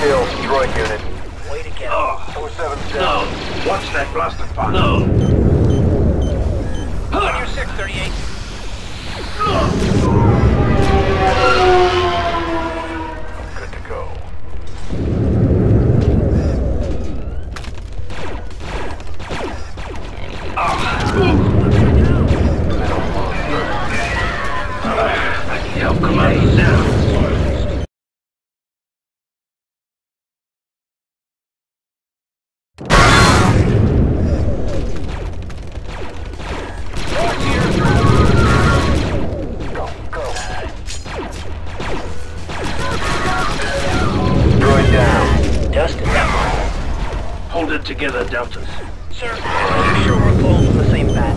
Shield, droid unit. Wait again. Oh. 477. No. Watch that blaster fire. No. Huh. On your 638. Uh. Good to go. Oh. I don't help come. Deltas. Sir, sure we're pulling from the same bat?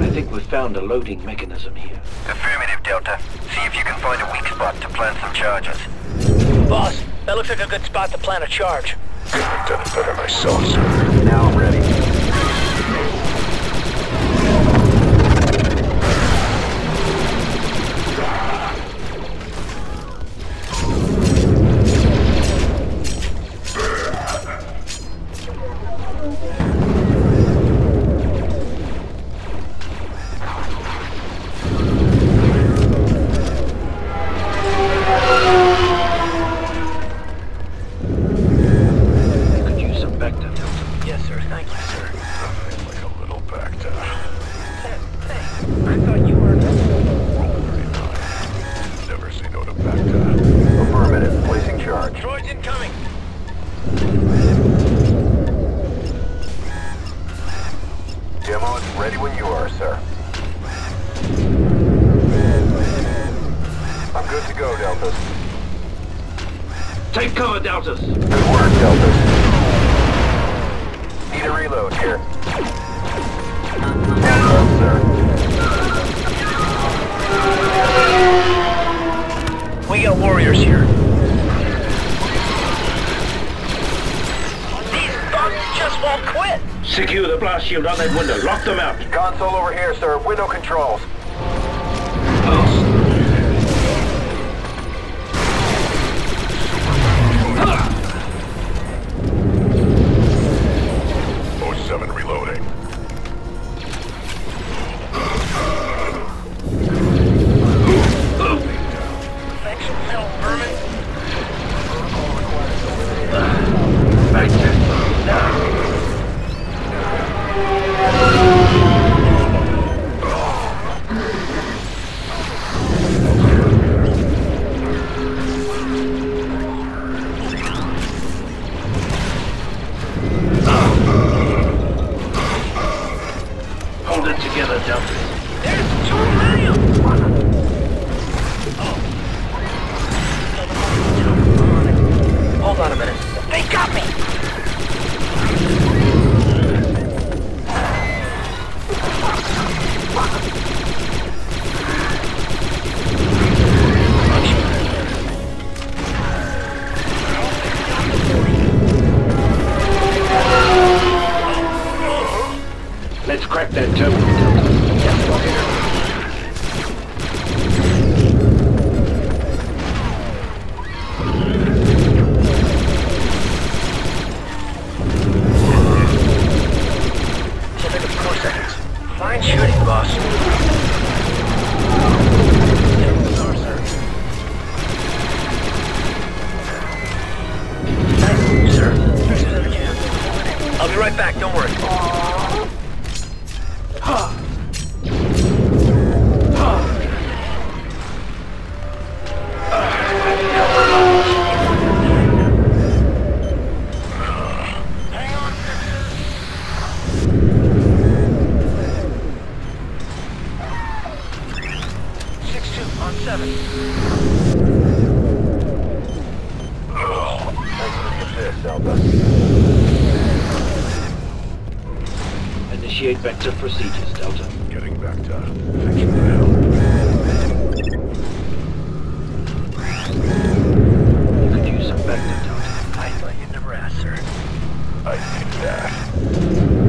I think we've found a loading mechanism here. Affirmative, Delta. See if you can find a weak spot to plant some charges. Boss, that looks like a good spot to plant a charge. Couldn't have done it better myself, sir. Now I'm ready. Take cover, Deltas. Good work, Deltas. Need a reload here. Yes, sir. We got warriors here. These bugs just won't quit. Secure the blast shield on that window. Lock them out. Console over here, sir. Window controls. Fine Thanks for Delta. Initiate vector procedures, Delta. Getting back to. Thanks for help. You could use some Bacta, Delta. I thought you'd never ask, sir. I need that.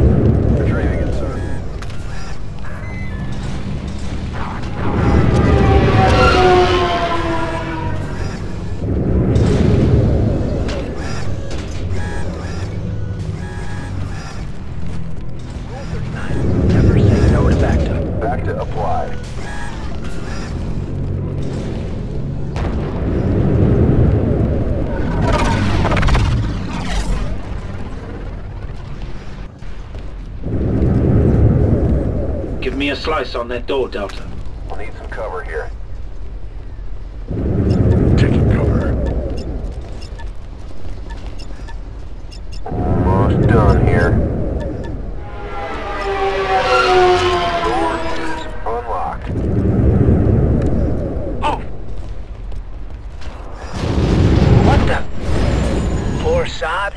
Trifecta applied. Give me a slice on that door, Delta. We'll need some cover here. Poor sod.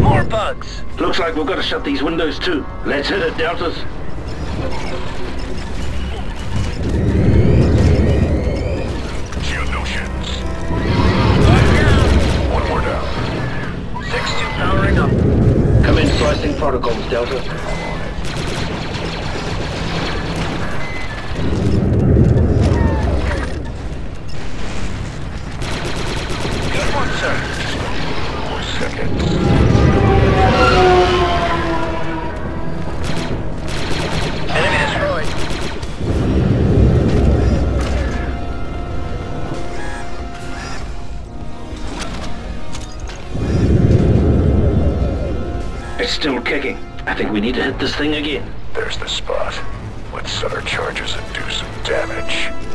More bugs. Looks like we've got to shut these windows too. Let's hit it, Deltas. Geonosians. One more down. 6-2 powering up. Come in, slicing protocols, Delta. Still kicking. I think we need to hit this thing again. There's the spot. Let's set our charges and do some damage.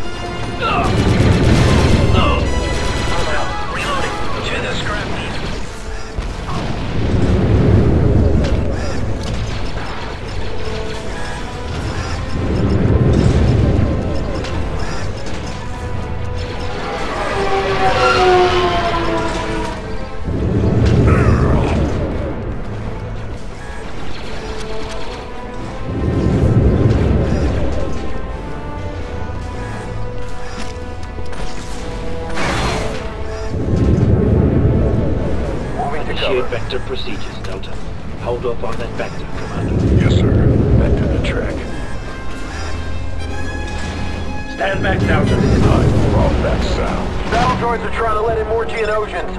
Procedures, Delta. Hold off on that vector, Commander. Yes, sir. Back to the track. Stand back, Delta. Time off that sound. Battle droids are trying to let in more Geonosians.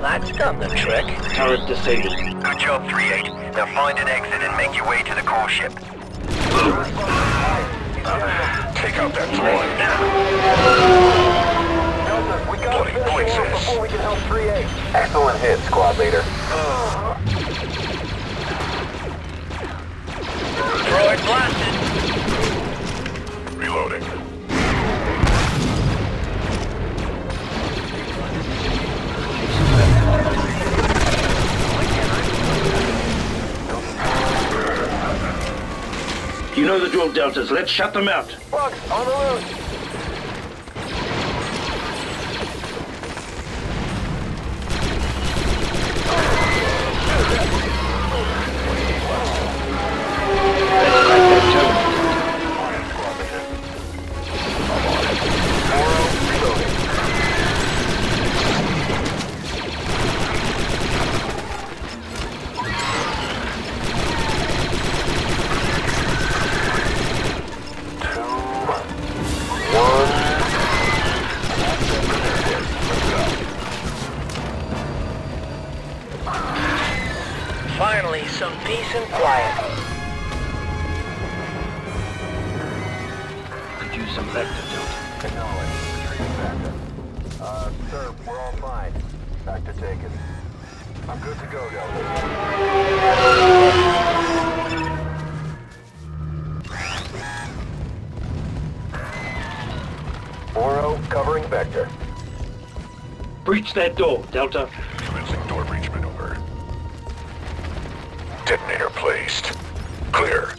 That's done the trick. Turret disabled. Good job, 3-8. Now find an exit and make your way to the core ship. Take out that droid. Delta, we gotta finish off before we can help 3-8. Excellent hit, squad leader. Deltas. Let's shut them out. On the. Some. Acknowledge. Uh, sir, we're all fine. Back to taken. I'm good to go, Delta. Oro, covering vector. Breach that door, Delta. Commencing door breach maneuver. Detonator placed. Clear.